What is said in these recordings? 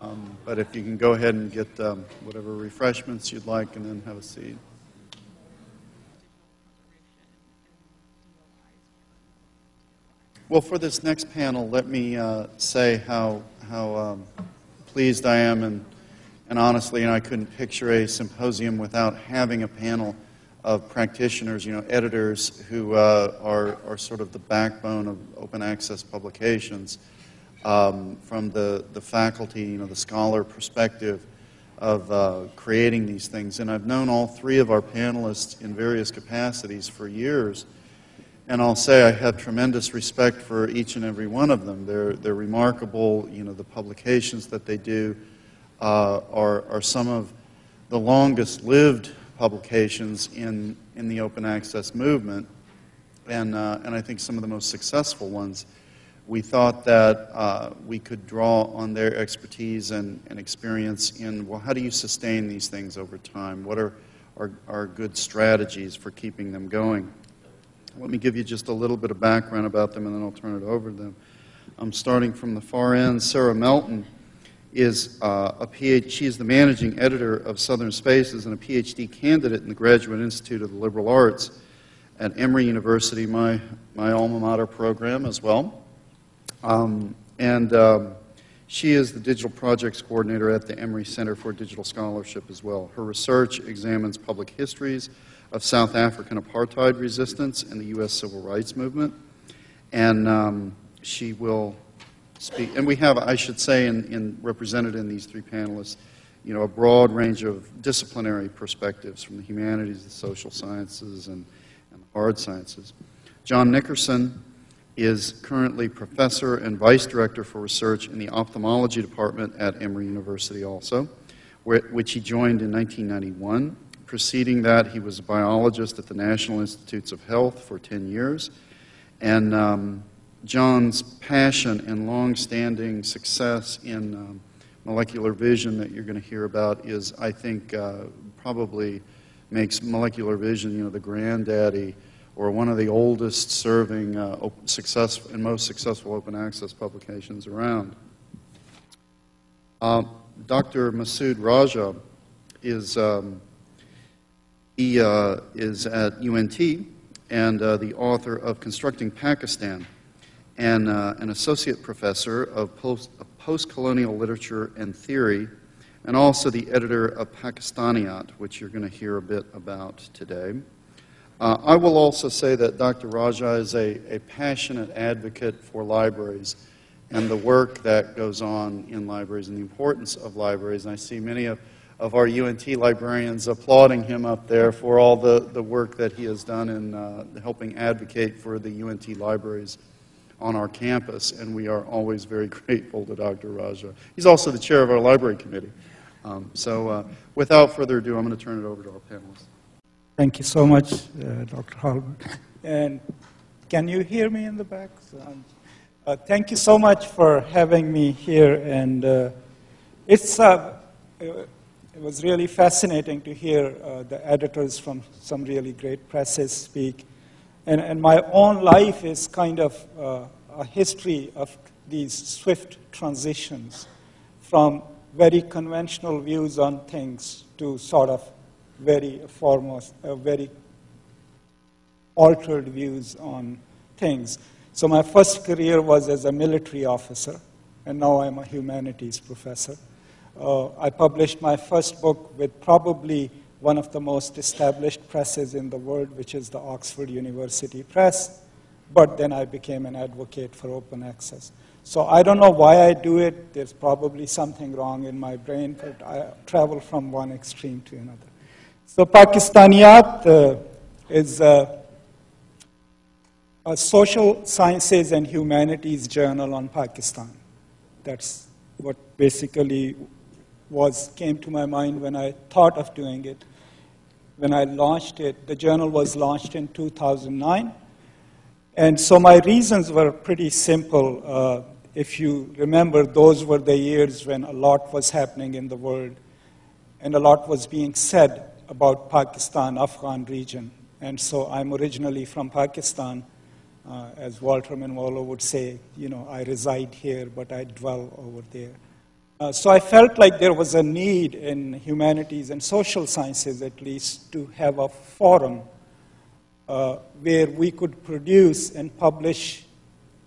Um, But if you can go ahead and get um, whatever refreshments you'd like and then have a seat. Well, for this next panel, let me uh, say how, how um, pleased I am, and, and honestly, know, I couldn't picture a symposium without having a panel of practitioners, you know, editors who uh, are, are sort of the backbone of open access publications um, from the, the faculty, you know, the scholar perspective of uh, creating these things. And I've known all three of our panelists in various capacities for years. And I'll say I have tremendous respect for each and every one of them. They're, they're remarkable. You know, the publications that they do uh, are, are some of the longest lived publications in, in the open access movement, and, uh, and I think some of the most successful ones. We thought that uh, we could draw on their expertise and, and experience in, well, how do you sustain these things over time? What are, are, are good strategies for keeping them going? Let me give you just a little bit of background about them, and then I'll turn it over to them. I'm starting from the far end. Sarah Melton is uh, a PhD. She is the managing editor of Southern Spaces and a PhD candidate in the Graduate Institute of the Liberal Arts at Emory University, my, my alma mater program as well. Um, and um, she is the digital projects coordinator at the Emory Center for Digital Scholarship as well. Her research examines public histories of South African apartheid resistance and the U.S. Civil Rights Movement. And um, she will speak. And we have, I should say, in, in, represented in these three panelists, you know, a broad range of disciplinary perspectives from the humanities, the social sciences, and, and the hard sciences. John Nickerson is currently professor and vice director for research in the ophthalmology department at Emory University, also, which he joined in 1991. Preceding that, he was a biologist at the National Institutes of Health for 10 years. And um, John's passion and long-standing success in um, molecular vision that you're going to hear about is, I think, uh, probably makes molecular vision, you know, the granddaddy or one of the oldest serving uh, successful and most successful open access publications around. Uh, Dr. Masood Raja is um, he uh, is at UNT and uh, the author of Constructing Pakistan and uh, an associate professor of post, post colonial literature and theory, and also the editor of Pakistaniaat, which you're going to hear a bit about today. Uh, I will also say that Dr. Raja is a, a passionate advocate for libraries and the work that goes on in libraries and the importance of libraries. And I see many of of our UNT librarians applauding him up there for all the, the work that he has done in uh, helping advocate for the UNT libraries on our campus, and we are always very grateful to Dr. Raja. He's also the chair of our library committee. Um, so, uh, without further ado, I'm going to turn it over to our panelists. Thank you so much, uh, Dr. Halbert. And can you hear me in the back? Um, uh, thank you so much for having me here, and uh, it's uh, it was really fascinating to hear uh, the editors from some really great presses speak. And, and my own life is kind of uh, a history of these swift transitions from very conventional views on things to sort of very foremost, uh, very altered views on things. So my first career was as a military officer, and now I'm a humanities professor. Uh, I published my first book with probably one of the most established presses in the world, which is the Oxford University Press. But then I became an advocate for open access. So I don't know why I do it. There's probably something wrong in my brain, but I travel from one extreme to another. So Pakistaniaat uh, is uh, a social sciences and humanities journal on Pakistan. That's what basically was came to my mind when I thought of doing it. When I launched it, the journal was launched in 2009. And so my reasons were pretty simple. Uh, if you remember, those were the years when a lot was happening in the world and a lot was being said about Pakistan, Afghan region. And so I'm originally from Pakistan. Uh, as Walter Mignolo would say, you know, I reside here, but I dwell over there. Uh, so I felt like there was a need in humanities and social sciences, at least, to have a forum uh, where we could produce and publish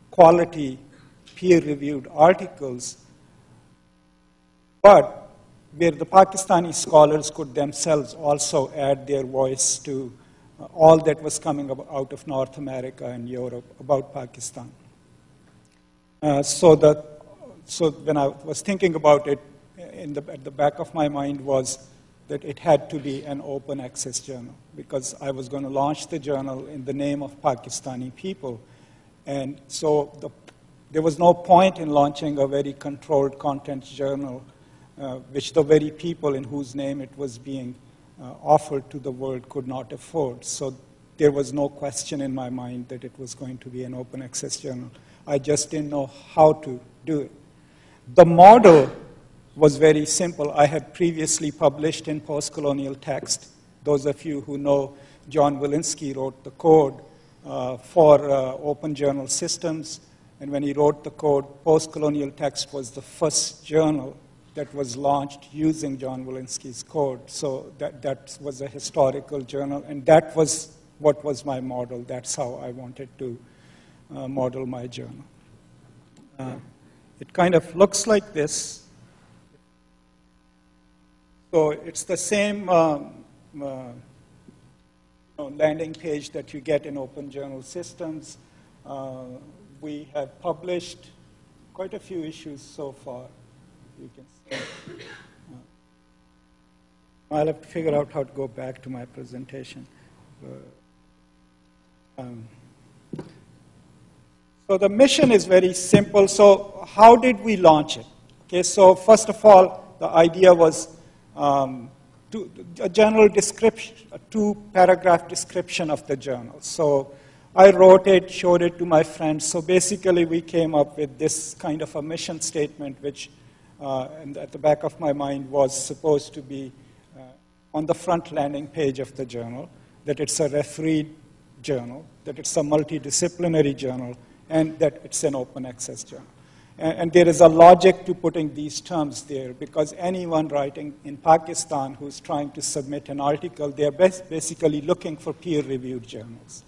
quality peer-reviewed articles, but where the Pakistani scholars could themselves also add their voice to uh, all that was coming out of North America and Europe about Pakistan. Uh, so, the, so when I was thinking about it, the, at the back of my mind was that it had to be an open access journal because I was going to launch the journal in the name of Pakistani people. And so the, there was no point in launching a very controlled content journal, uh, which the very people in whose name it was being uh, offered to the world could not afford. So there was no question in my mind that it was going to be an open access journal. I just didn't know how to do it. The model was very simple. I had previously published in post-colonial text. Those of you who know John Willinsky wrote the code uh, for uh, open journal systems. And when he wrote the code, post-colonial text was the first journal that was launched using John Willinsky's code. So that, that was a historical journal, and that was what was my model. That's how I wanted to uh, model my journal. Uh, it kind of looks like this. So it's the same um, uh, landing page that you get in Open Journal Systems. Uh, we have published quite a few issues so far. Can see. Uh, I'll have to figure out how to go back to my presentation. Uh, um, so the mission is very simple. So how did we launch it? Okay, so first of all, the idea was um, to, a general description, a two-paragraph description of the journal. So I wrote it, showed it to my friends. So basically, we came up with this kind of a mission statement, which and at the back of my mind was supposed to be uh, on the front landing page of the journal, that it's a refereed journal, that it's a multidisciplinary journal, and that it's an open access journal. And, and there is a logic to putting these terms there because anyone writing in Pakistan who's trying to submit an article, they're basically looking for peer reviewed journals.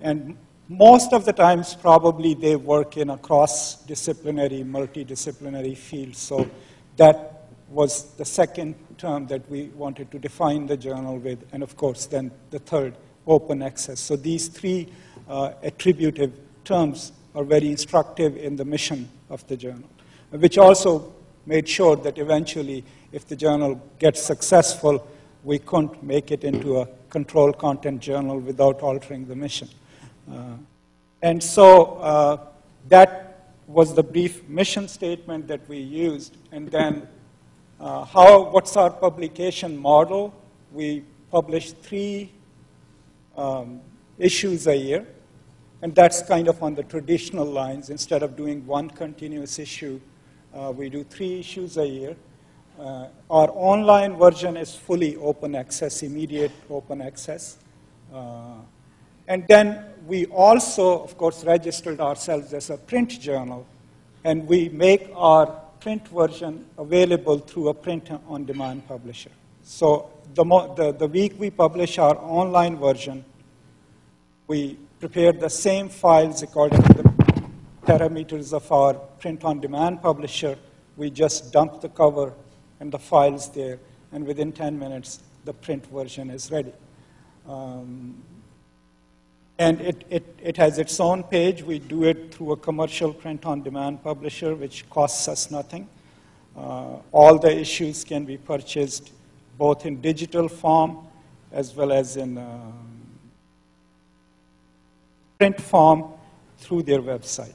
And most of the times, probably they work in a cross disciplinary, multidisciplinary field. So that was the second term that we wanted to define the journal with. And of course, then the third, open access. So these three uh, attributive terms are very instructive in the mission of the journal, which also made sure that eventually, if the journal gets successful, we couldn't make it into a controlled content journal without altering the mission. And so uh, that was the brief mission statement that we used. And then uh, how, what's our publication model? We publish three um, issues a year. And that's kind of on the traditional lines. Instead of doing one continuous issue, uh, we do three issues a year. Uh, our online version is fully open access, immediate open access. Uh, and then we also, of course, registered ourselves as a print journal, and we make our print version available through a print on demand publisher. So the, the, the week we publish our online version, we prepare the same files according to the parameters of our print-on-demand publisher. We just dump the cover and the files there, and within 10 minutes, the print version is ready. Um, and it, it, it has its own page. We do it through a commercial print-on-demand publisher, which costs us nothing. Uh, all the issues can be purchased both in digital form as well as in uh, print form through their website.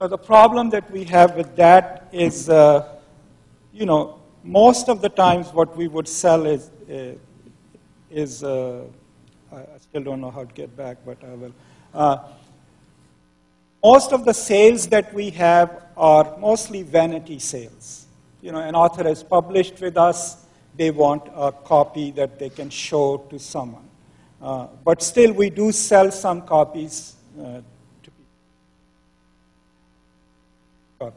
Now, the problem that we have with that is, uh, you know, most of the times what we would sell is, uh, is uh, I still don't know how to get back, but I will. Uh, most of the sales that we have are mostly vanity sales. You know, an author has published with us, they want a copy that they can show to someone. Uh, but still, we do sell some copies uh, to people.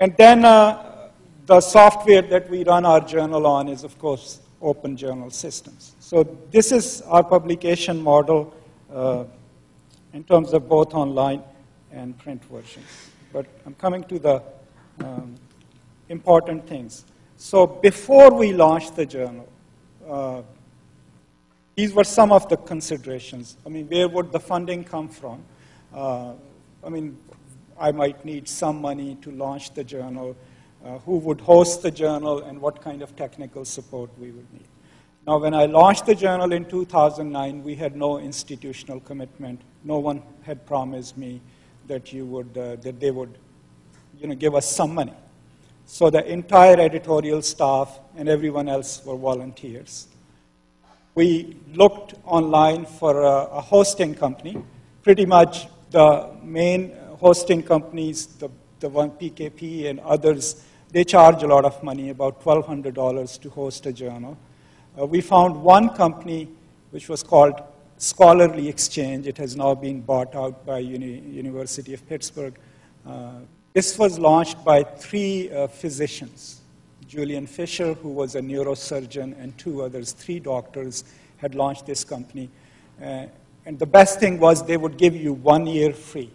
And then uh, the software that we run our journal on is, of course, open journal systems. So this is our publication model uh, in terms of both online and print versions. But I'm coming to the um, important things. So before we launched the journal, uh, these were some of the considerations. I mean, where would the funding come from? Uh, I mean, I might need some money to launch the journal. Uh, who would host the journal and what kind of technical support we would need. Now, when I launched the journal in 2009, we had no institutional commitment. No one had promised me that, you would, uh, that they would you know, give us some money. So the entire editorial staff and everyone else were volunteers. We looked online for a, a hosting company. Pretty much the main hosting companies, the, the one PKP and others, they charge a lot of money, about $1,200 to host a journal. Uh, we found one company which was called Scholarly Exchange. It has now been bought out by Uni University of Pittsburgh. Uh, this was launched by three uh, physicians. Julian Fisher, who was a neurosurgeon, and two others, three doctors, had launched this company. Uh, and the best thing was they would give you one year free.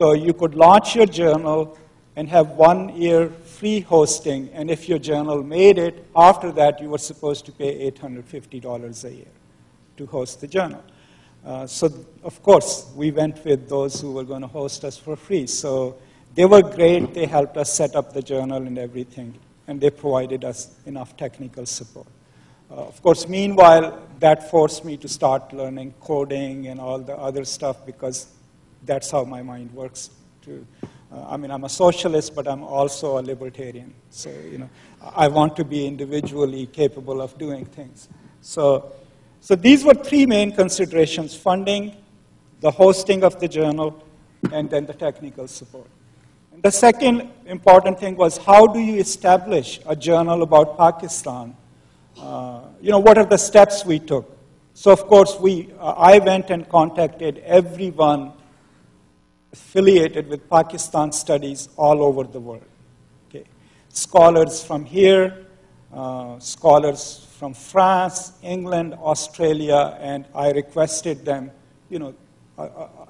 So you could launch your journal and have one year free hosting, and if your journal made it, after that you were supposed to pay $850 a year to host the journal. Uh, so, of course, we went with those who were going to host us for free. So they were great. They helped us set up the journal and everything, and they provided us enough technical support. Uh, of course, meanwhile, that forced me to start learning coding and all the other stuff because that's how my mind works. Too. Uh, I mean, I'm a socialist, but I'm also a libertarian. So, you know, I want to be individually capable of doing things. So, so these were three main considerations funding, the hosting of the journal, and then the technical support. And the second important thing was how do you establish a journal about Pakistan? Uh, you know, what are the steps we took? So, of course, we, uh, I went and contacted everyone affiliated with Pakistan studies all over the world. Okay. Scholars from here, uh, scholars from France, England, Australia, and I requested them, you know,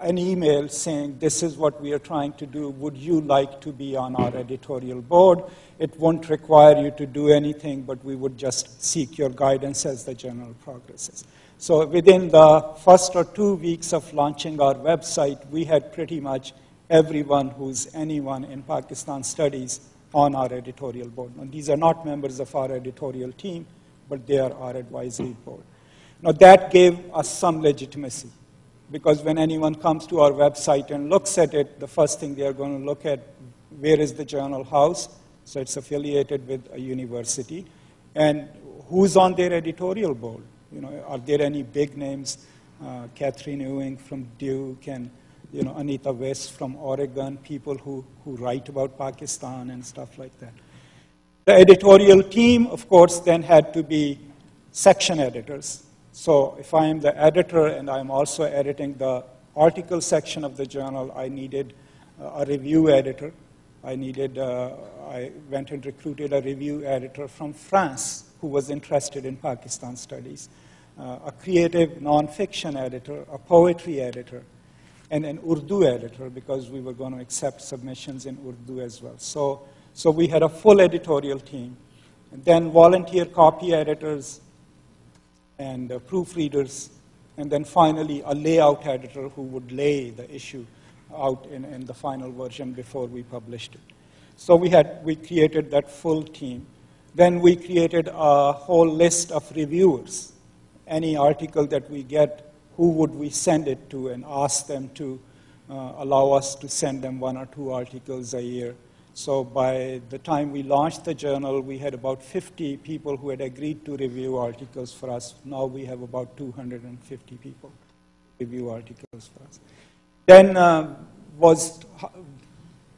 an email saying, This is what we are trying to do. Would you like to be on our editorial board? It won't require you to do anything, but we would just seek your guidance as the journal progresses. So within the first or two weeks of launching our website, we had pretty much everyone who's anyone in Pakistan studies on our editorial board. And these are not members of our editorial team but they are our advisory board. Now, that gave us some legitimacy because when anyone comes to our website and looks at it, the first thing they are going to look at where is the journal house? So it's affiliated with a university. And who's on their editorial board? You know, are there any big names? Uh, Katherine Ewing from Duke and you know, Anita Weiss from Oregon, people who, who write about Pakistan and stuff like that. The editorial team, of course, then had to be section editors. So if I am the editor and I'm also editing the article section of the journal, I needed uh, a review editor. I needed, uh, I went and recruited a review editor from France who was interested in Pakistan studies, uh, a creative nonfiction editor, a poetry editor, and an Urdu editor because we were going to accept submissions in Urdu as well. So so we had a full editorial team. And then volunteer copy editors and uh, proofreaders, and then finally a layout editor who would lay the issue out in, in the final version before we published it. So we, had, we created that full team. Then we created a whole list of reviewers. Any article that we get, who would we send it to and ask them to uh, allow us to send them one or two articles a year so by the time we launched the journal, we had about 50 people who had agreed to review articles for us. Now we have about 250 people review articles for us. Then uh, was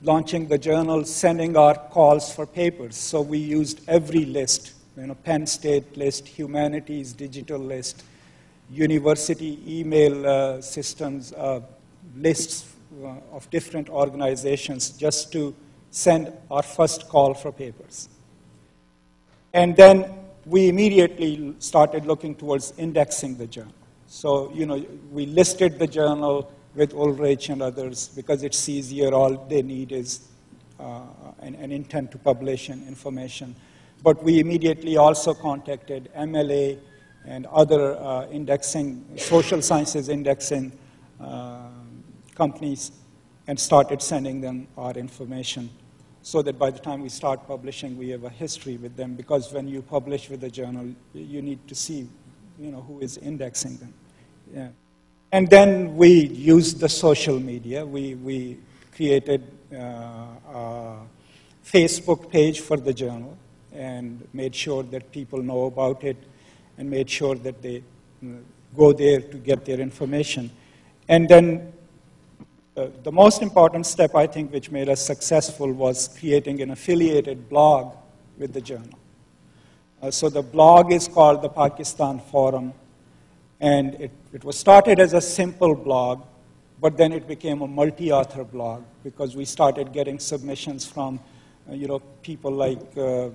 launching the journal, sending our calls for papers. So we used every list, you know, Penn State list, humanities digital list, university email uh, systems, uh, lists uh, of different organizations just to send our first call for papers. And then we immediately started looking towards indexing the journal. So, you know, we listed the journal with Ulrich and others because it's easier. All they need is uh, an, an, intent to publish and information. But we immediately also contacted MLA and other uh, indexing, social sciences indexing uh, companies and started sending them our information so that by the time we start publishing, we have a history with them. Because when you publish with a journal, you need to see, you know, who is indexing them. Yeah. And then we used the social media. We, we created uh, a Facebook page for the journal and made sure that people know about it and made sure that they go there to get their information. And then uh, the most important step, I think, which made us successful was creating an affiliated blog with the journal. Uh, so the blog is called the Pakistan Forum, and it, it was started as a simple blog, but then it became a multi-author blog because we started getting submissions from, uh, you know, people like uh,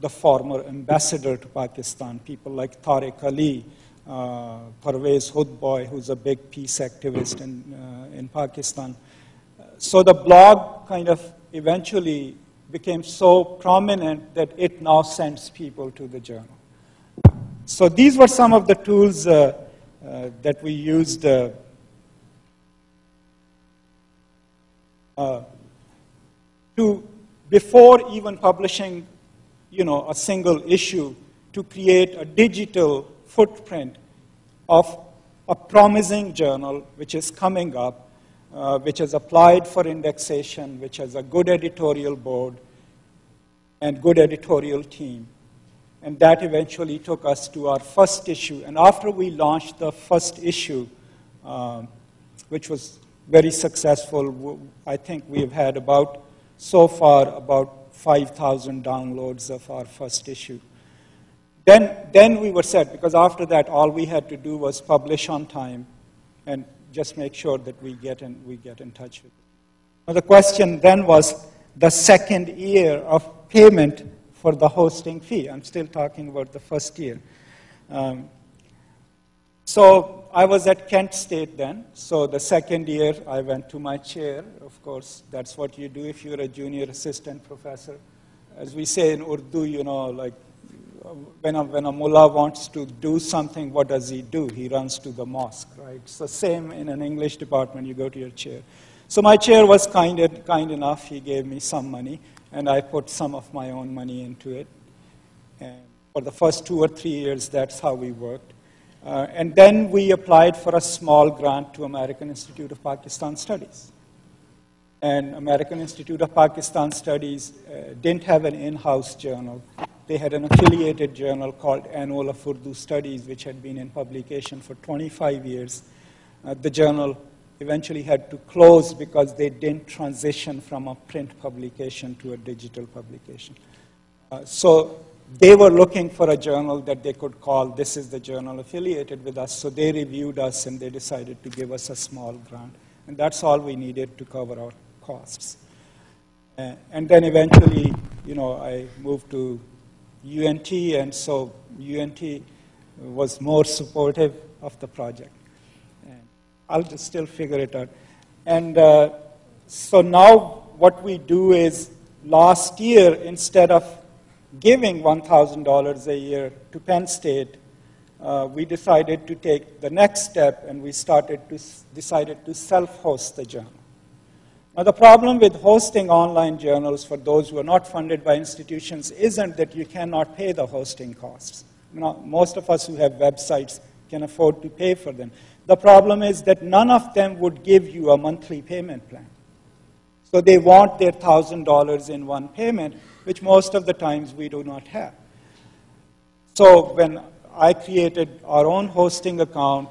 the former ambassador to Pakistan, people like Tariq Ali, uh, Pervez Hoodbhoy, who's a big peace activist in, uh, in Pakistan. So the blog kind of eventually became so prominent that it now sends people to the journal. So these were some of the tools uh, that we used uh, uh to, before even publishing, you know, a single issue, to create a digital footprint of a promising journal which is coming up, uh, which has applied for indexation, which has a good editorial board and good editorial team. And that eventually took us to our first issue. And after we launched the first issue, um, which was very successful, I think we've had about, so far, about 5,000 downloads of our first issue. Then, then we were set, because after that, all we had to do was publish on time and just make sure that we get in, we get in touch with it. Now, the question then was the second year of payment for the hosting fee. I'm still talking about the first year. Um, so I was at Kent State then. So the second year, I went to my chair. Of course, that's what you do if you're a junior assistant professor. As we say in Urdu, you know, like when a, when a mullah wants to do something, what does he do? He runs to the mosque, right? It's the same in an English department, you go to your chair. So my chair was kind, kind enough, he gave me some money, and I put some of my own money into it. And for the first two or three years, that's how we worked. Uh, and then we applied for a small grant to American Institute of Pakistan Studies. And American Institute of Pakistan Studies uh, didn't have an in-house journal they had an affiliated journal called Annual of Urdu Studies, which had been in publication for 25 years. Uh, the journal eventually had to close because they didn't transition from a print publication to a digital publication. Uh, so they were looking for a journal that they could call, this is the journal affiliated with us. So they reviewed us and they decided to give us a small grant. And that's all we needed to cover our costs. Uh, and then eventually, you know, I moved to UNT, and so UNT was more supportive of the project. I'll just still figure it out. And uh, so now what we do is last year, instead of giving $1,000 a year to Penn State, uh, we decided to take the next step and we started to decided to self-host the journal. Now, the problem with hosting online journals for those who are not funded by institutions isn't that you cannot pay the hosting costs. You know, most of us who have websites can afford to pay for them. The problem is that none of them would give you a monthly payment plan. So they want their $1,000 in one payment, which most of the times we do not have. So when I created our own hosting account,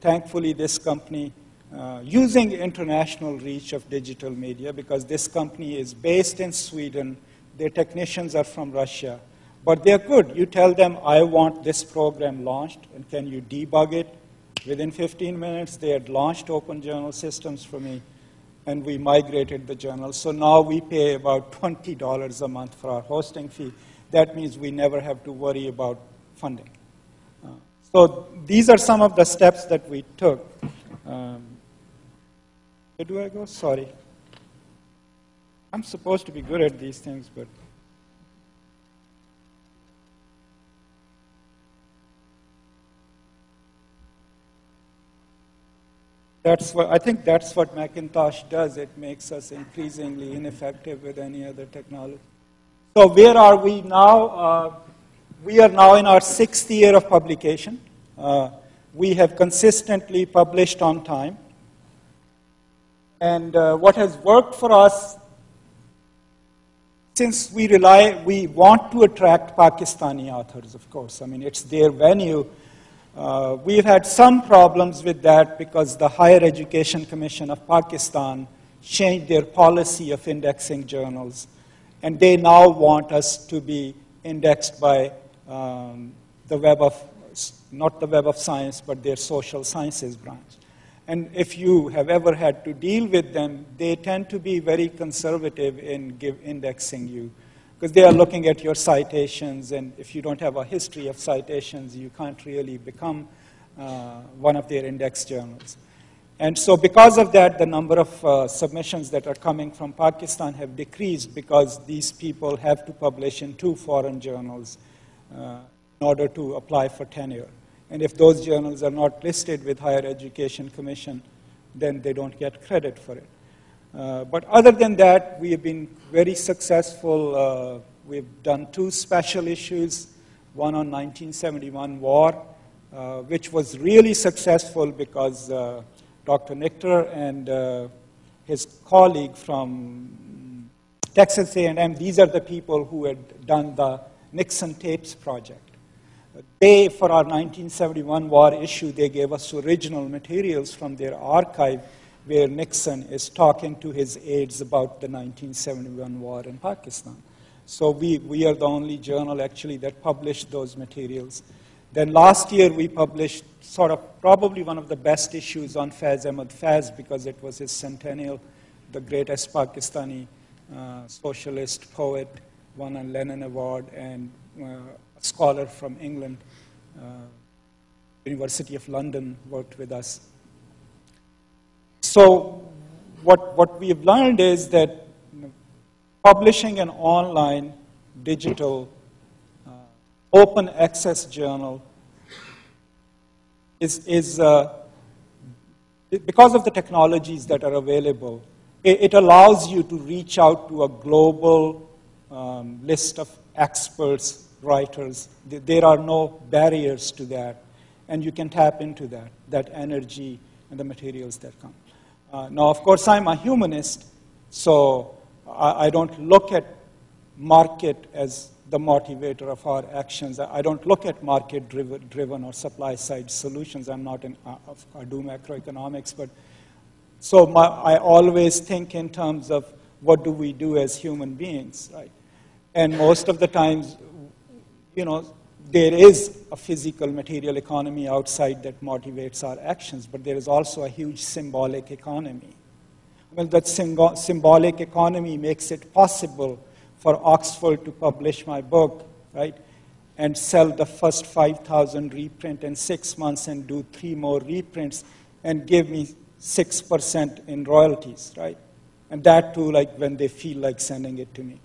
thankfully this company uh, using international reach of digital media because this company is based in Sweden. Their technicians are from Russia. But they're good. You tell them, I want this program launched, and can you debug it? Within 15 minutes, they had launched Open Journal systems for me. and we migrated the journal. So now we pay about $20 a month for our hosting fee. That means we never have to worry about funding. Uh, so these are some of the steps that we took. Um, where do I go? Sorry. I'm supposed to be good at these things, but. That's what, I think that's what Macintosh does. It makes us increasingly ineffective with any other technology. So where are we now? Uh, we are now in our sixth year of publication. Uh, we have consistently published on time. And uh, what has worked for us, since we rely, we want to attract Pakistani authors, of course. I mean, it's their venue uh, we've had some problems with that because the Higher Education Commission of Pakistan changed their policy of indexing journals, and they now want us to be indexed by um, the Web of, not the Web of Science, but their social sciences branch. And if you have ever had to deal with them, they tend to be very conservative in give, indexing you because they are looking at your citations, and if you don't have a history of citations, you can't really become uh, one of their index journals. And so, because of that, the number of uh, submissions that are coming from Pakistan have decreased because these people have to publish in two foreign journals uh, in order to apply for tenure. And if those journals are not listed with Higher Education Commission, then they don't get credit for it. Uh, but other than that, we have been very successful. Uh, we've done two special issues, one on 1971 war, uh, which was really successful because Dr. Nichter and his colleague from Texas A&M, these are the people who had done the Nixon tapes project. They, for our 1971 war issue, they gave us original materials from their archive where Nixon is talking to his aides about the 1971 war in Pakistan. So we, we are the only journal actually that published those materials. Then last year we published sort of probably one of the best issues on Faiz Ahmad Faiz because it was his centennial, the greatest Pakistani uh, socialist poet, won a Lenin Award, and uh, a scholar from England, uh, University of London, worked with us so what, what we've learned is that publishing an online digital uh, open access journal is, is uh, because of the technologies that are available, it, it, allows you to reach out to a global um, list of experts, writers. There are no barriers to that, and you can tap into that, that energy and the materials that come. Uh, now, of course, I'm a humanist, so I, I don't look at market as the motivator of our actions. I don't look at market driven or supply side solutions. I'm not in, uh, I do macroeconomics, but so my, I always think in terms of what do we do as human beings, right? And most of the times, you know, there is a physical material economy outside that motivates our actions, but there is also a huge symbolic economy. Well, that symbolic economy makes it possible for Oxford to publish my book, right, and sell the first 5,000 reprint in six months and do three more reprints and give me 6% in royalties, right? And that too, like when they feel like sending it to me.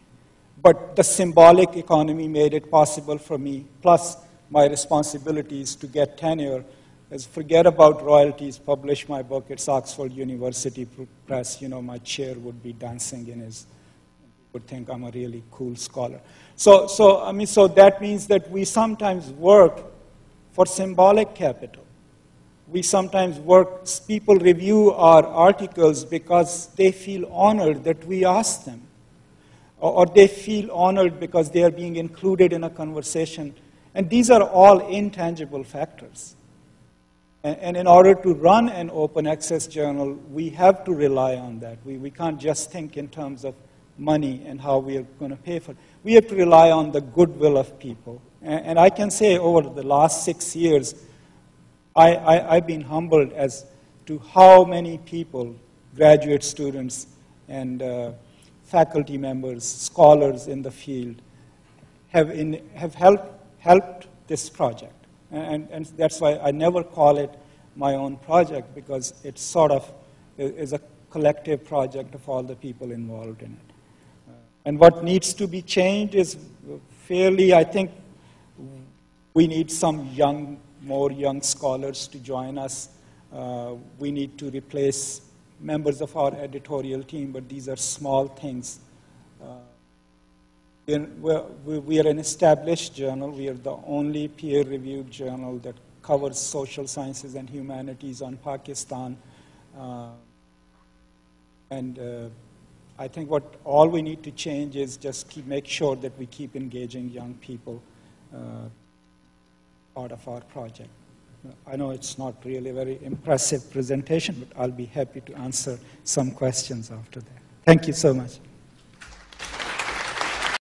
But the symbolic economy made it possible for me, plus my responsibilities to get tenure. As forget about royalties, publish my book. It's Oxford University Press. You know, my chair would be dancing in his, would think I'm a really cool scholar. So, so, I mean, so that means that we sometimes work for symbolic capital. We sometimes work, people review our articles because they feel honored that we asked them or, they feel honored because they are being included in a conversation. And these are all intangible factors. And, and in order to run an open access journal, we have to rely on that. We, we can't just think in terms of money and how we are going to pay for it. We have to rely on the goodwill of people. And, and I can say over the last six years, I, I, I've been humbled as to how many people graduate students and uh, faculty members, scholars in the field have, in, have helped, helped this project. And, and that's why I never call it my own project because it sort of is a collective project of all the people involved in it. Uh, and what needs to be changed is fairly, I think, we need some young, more young scholars to join us. Uh, we need to replace members of our editorial team, but these are small things. Uh, we're, we are an established journal. We are the only peer-reviewed journal that covers social sciences and humanities on Pakistan. Uh, and uh, I think what all we need to change is just keep, make sure that we keep engaging young people uh, part of our project. I know it's not really a very impressive presentation, but I'll be happy to answer some questions after that. Thank you so much.